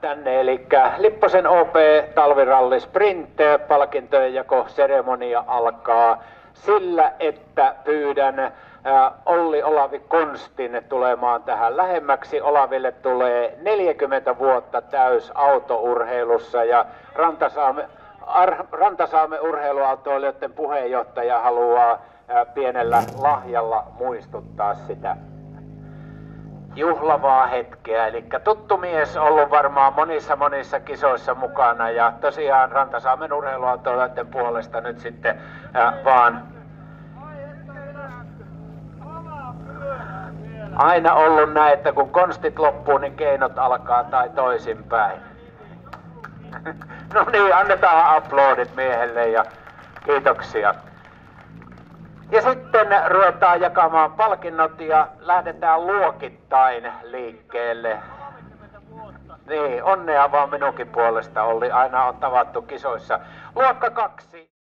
tänne, eli Lipposen OP talviralli sprint palkintojen seremonia alkaa sillä, että pyydän Olli Olavi Konstin tulemaan tähän lähemmäksi. Olaville tulee 40 vuotta täys autourheilussa ja Rantasaame, Ar, Rantasaame urheiluautoilijoiden puheenjohtaja haluaa pienellä lahjalla muistuttaa sitä juhlavaa hetkeä. Eli tuttu mies ollut varmaan monissa monissa kisoissa mukana ja tosiaan Rantasaamen urheiluautoilijoiden puolesta nyt sitten ää, vaan aina ollut näin, että kun konstit loppuu, niin keinot alkaa tai toisinpäin. no niin, annetaan aplodit miehelle ja kiitoksia. Ja sitten ruvetaan jakamaan palkinnot ja lähdetään luokittain liikkeelle. Niin, onnea vaan minunkin puolesta oli. Aina on tavattu kisoissa. Luokka kaksi.